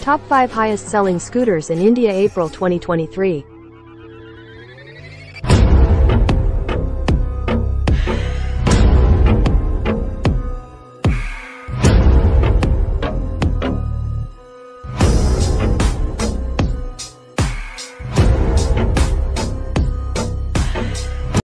Top 5 highest selling scooters in India April 2023.